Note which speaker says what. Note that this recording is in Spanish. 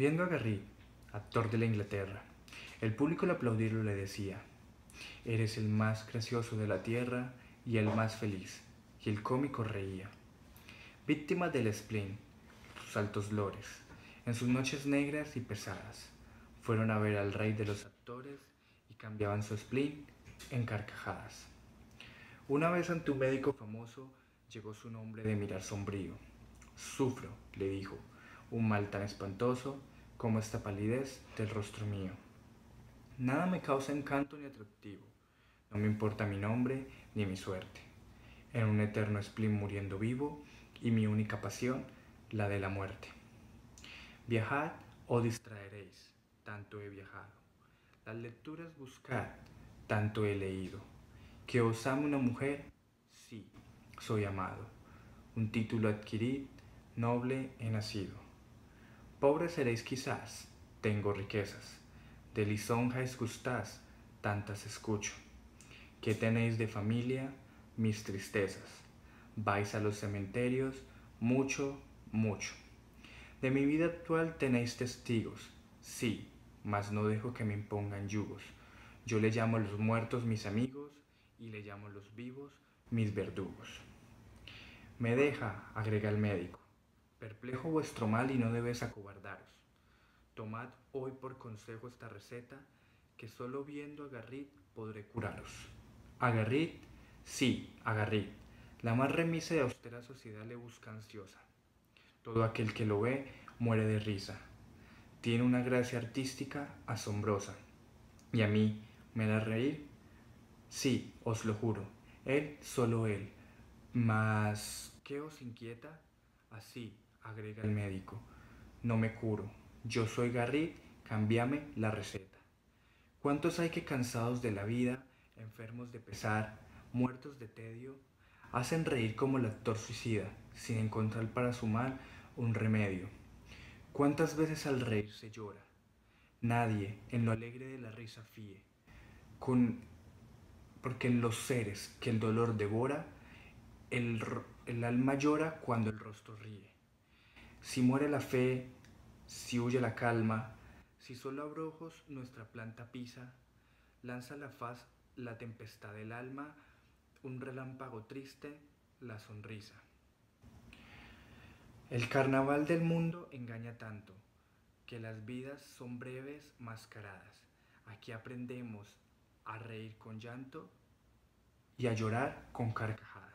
Speaker 1: Viendo a Garry, actor de la Inglaterra, el público al aplaudirlo le decía, Eres el más gracioso de la tierra y el más feliz. Y el cómico reía. Víctima del spleen, sus altos lores, en sus noches negras y pesadas, fueron a ver al rey de los actores y cambiaban su spleen en carcajadas. Una vez ante un médico famoso llegó su nombre de mirar sombrío. Sufro, le dijo, un mal tan espantoso como esta palidez del rostro mío. Nada me causa encanto ni atractivo. No me importa mi nombre ni mi suerte. En un eterno spleen muriendo vivo y mi única pasión, la de la muerte. Viajad o distraeréis, tanto he viajado. Las lecturas buscad, tanto he leído. Que os ame una mujer, sí, soy amado. Un título adquirid, noble he nacido. Pobre seréis quizás, tengo riquezas de lisonjas gustás, tantas escucho. ¿Qué tenéis de familia? Mis tristezas. Vais a los cementerios, mucho, mucho. De mi vida actual tenéis testigos, sí, mas no dejo que me impongan yugos. Yo le llamo a los muertos mis amigos y le llamo a los vivos mis verdugos. Me deja, agrega el médico, perplejo vuestro mal y no debes acobardaros. Tomad hoy por consejo esta receta, que solo viendo a Garrit podré curaros. A Garrit, sí, a Garrit. La más remisa y austera sociedad le busca ansiosa. Todo aquel que lo ve muere de risa. Tiene una gracia artística asombrosa. ¿Y a mí me da reír? Sí, os lo juro. Él, solo él. Mas, ¿qué os inquieta? Así, agrega el médico. No me curo yo soy Garrit, cambiame la receta. ¿Cuántos hay que cansados de la vida, enfermos de pesar, muertos de tedio, hacen reír como el actor suicida, sin encontrar para su mal un remedio? ¿Cuántas veces al reír se llora? Nadie en lo alegre de la risa fíe, con, porque en los seres que el dolor devora, el, el alma llora cuando el rostro ríe. Si muere la fe, si huye la calma, si solo abrojos nuestra planta pisa, lanza la faz la tempestad del alma, un relámpago triste, la sonrisa. El carnaval del mundo engaña tanto, que las vidas son breves mascaradas. Aquí aprendemos a reír con llanto y a llorar con carcajadas.